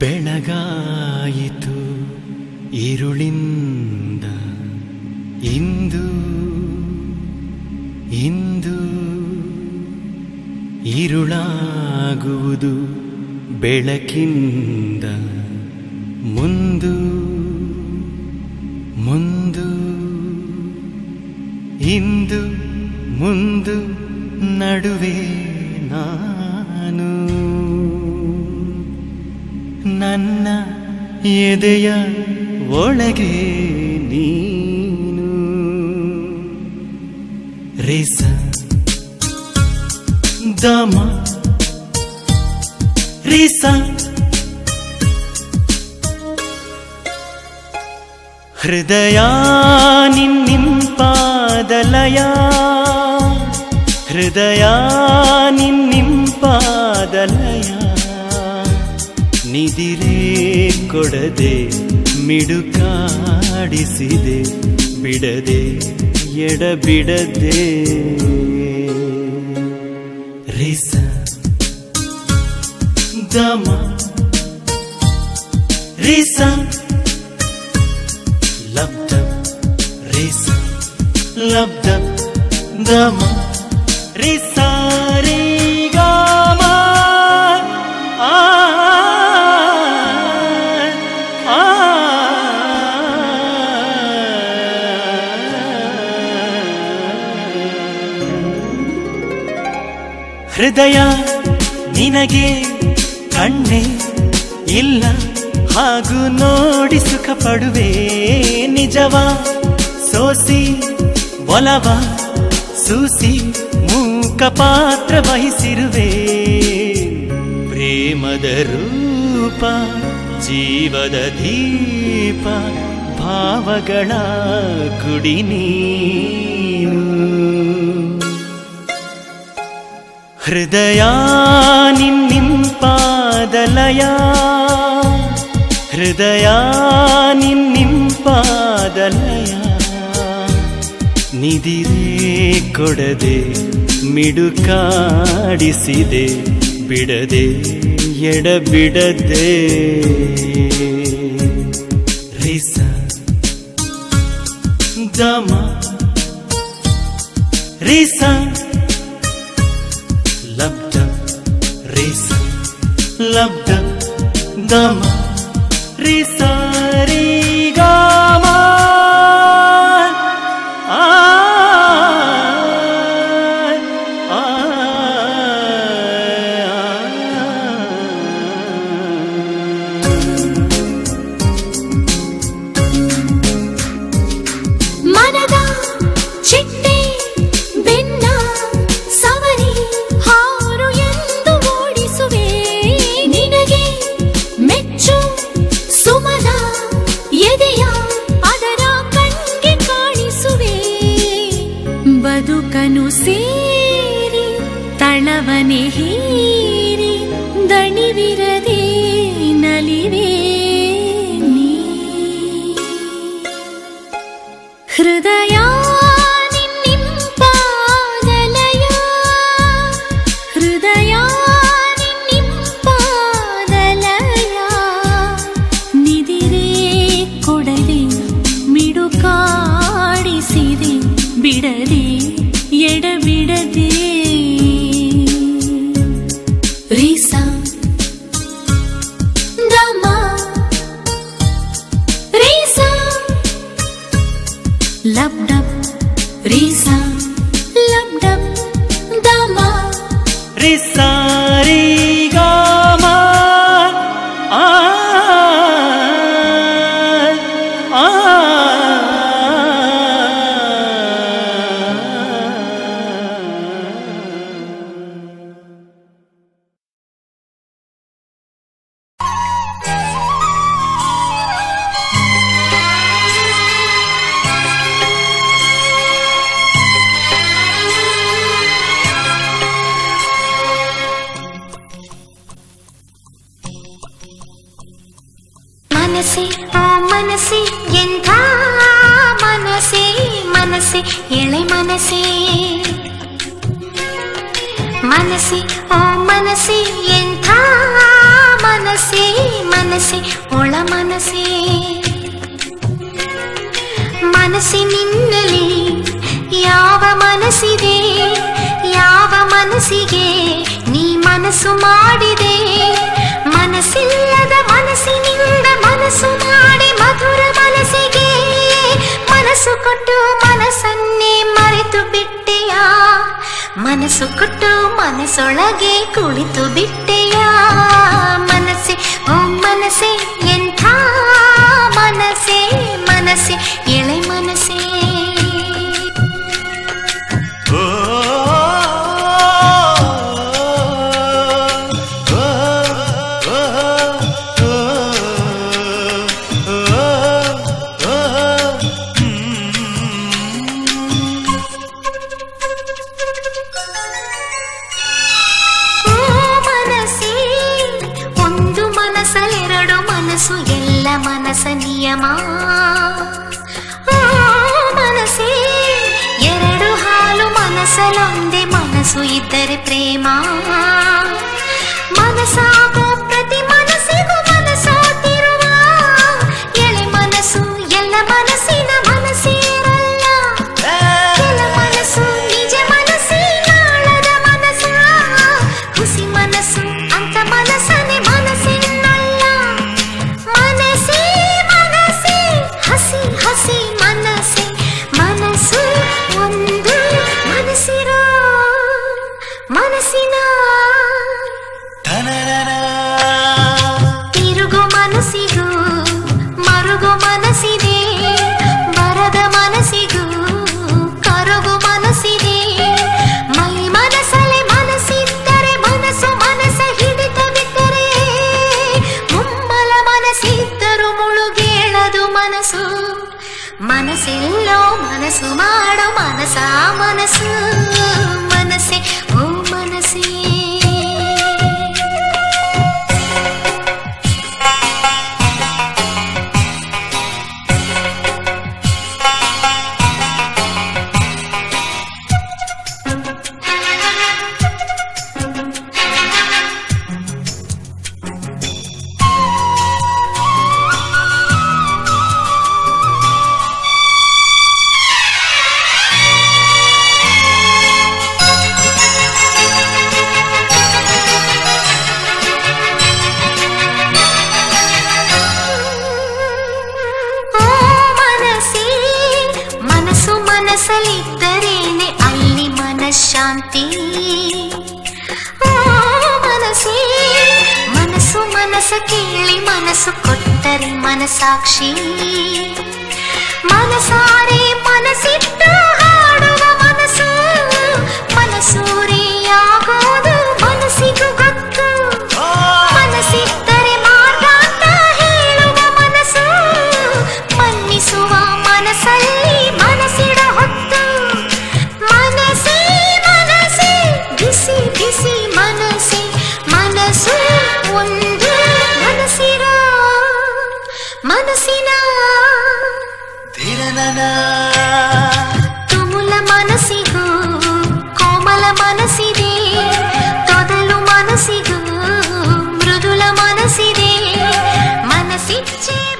ಬೆಳಗಾಯಿತು ഇരുളിന്ത ಇಂದು ಇಂದು ಇರುಳಾಗುವುದು ಬೆಳಕಿಂದ. ಮುಂದು ಮುಂದು ಇಂದು ಮುಂದು ನಡುವೆ ನಾ ನನ್ನ ಎದೆಯ ಒಳಗೆ ನೀನು ರೇಸ ದಮ ರೇಸ ಹೃದಯ ನಿನ್ನಿಂಪಾದಲಯ ಹೃದಯ ನಿನ್ನಿಂಪಾದಲಯ ನಿದಿರೇ ಕೊಡದೆ ಮಿಡುಕಾಡಿಸಿದೆ ಬಿಡದೆ ಎಡಬಿಡದೆ. ರಿಸ ದಮ ರಿಸ ಲಬ್ಧ ರಿಸ ಲಬ್ಧ ದಮ ರಿಸ. ಹೃದಯ ನಿನಗೆ ಕಣ್ಣೆ ಇಲ್ಲ. ಹಾಗೂ ನೋಡಿ ಸುಖ ಪಡುವೆ ನಿಜವ. ಸೋಸಿ, ಒಲವ, ಸೂಸಿ, ಮೂಕ ಪಾತ್ರ ವಹಿಸಿರುವೆ. ಪ್ರೇಮದ ರೂಪ, ಜೀವದ ದೀಪ, ಭಾವಗಳ ನೀನು. ಹೃದಯ ನಿನ್ನಿಂಪಾದಲಯ ಹೃದಯ ನಿನ್ನಿಂಪಾದಲಯ ನಿದಿರೇ ಕೊಡದೆ ಮಿಡುಕಾಡಿಸಿದೆ ಬಿಡದೆ ಎಡಬಿಡದೆ. ರಿಸ ದಮ ರಿಸ. ब्द गम रिसा ಸೇರಿ ತಳವನೆ ಹೀರಿ ದಣಿವಿರದೆ ನಲಿವೆ ನೀ ಹೃದಯ restrição. ಮನಸ್ಸೆ ಆ ಮನಸ್ಸೆ ಎಂಥ ಮನಸ್ಸೆ ಮನಸ್ಸೆ ಎಳೆ ಮನಸ್ಸೆ ಮನಸ್ಸೆ ಆ ಮನಸ್ಸೆ ಎಂಥ ಮನಸ್ಸೆ ಮನಸ್ಸೇ ಮನಸ್ಸೇ ಒಳ ಮನಸ್ಸೇ ಮನಸ್ಸಿನಿಂದಲೇ ಯಾವ ಮನಸ್ಸಿದೆ ಯಾವ ಮನಸ್ಸಿಗೆ ನೀ ಮನಸ್ಸು ಮಾಡಿದೆ ಮನಸ್ಸು ಕೊಟ್ಟು ಮನಸ್ಸೊಳಗೆ ಕುಳಿತು ಬಿಟ್ಟೆಯಾ? ನಿಯಮ ಓ ಮನಸ್ಸೇ ಎರಡು ಹಾಲು ಮನಸ್ಸಲೊಂದೇ ಮನಸ್ಸು ಇದ್ದರೆ ಪ್ರೇಮ ಮನಸ್ಸಾಗ ಮನಸ್ಸು ಮನಸ್ಸ ಕೇಳಿ ಮನಸ್ಸು ಕೊಟ್ಟರೆ ಮನಸಾಕ್ಷಿ ಮನಸಾರೆ ಮನಸ್ಸಿಟ್ಟು మనసినా. తుముల మనసిగు కోమల మనసిదే. తొదలు మనసిగు మృదుల మనసిదే. మనసిచ్చే